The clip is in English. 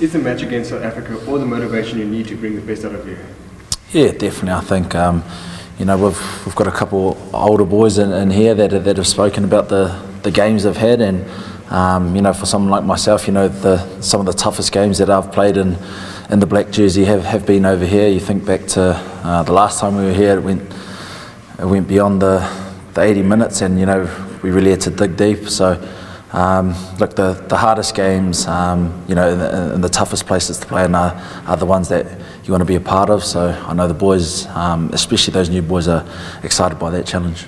Is the match against South Africa all the motivation you need to bring the best out of you? Yeah, definitely. I think um, you know we've we've got a couple older boys in, in here that that have spoken about the the games they've had and. Um, you know, for someone like myself, you know, the, some of the toughest games that I've played in, in the black jersey have, have been over here. You think back to uh, the last time we were here, it went, it went beyond the, the 80 minutes, and you know, we really had to dig deep. So, um, look, the, the hardest games, um, you know, and the, the, toughest places to play in are, are the ones that you want to be a part of. So I know the boys, um, especially those new boys, are excited by that challenge.